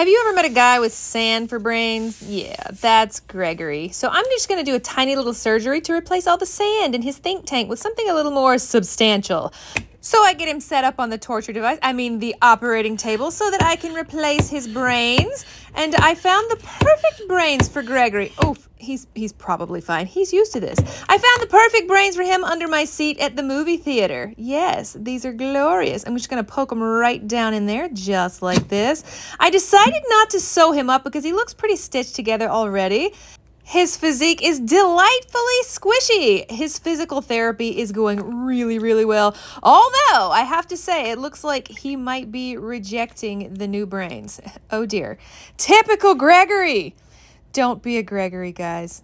Have you ever met a guy with sand for brains? Yeah, that's Gregory. So I'm just going to do a tiny little surgery to replace all the sand in his think tank with something a little more substantial. So I get him set up on the torture device, I mean the operating table, so that I can replace his brains. And I found the perfect brains for Gregory. Oof, he's he's probably fine. He's used to this. I found the perfect brains for him under my seat at the movie theater. Yes, these are glorious. I'm just going to poke them right down in there, just like this. I decided not to sew him up because he looks pretty stitched together already. His physique is delightfully squishy. His physical therapy is going really, really well. Although, I have to say, it looks like he might be rejecting the new brains. Oh dear. Typical Gregory. Don't be a Gregory, guys.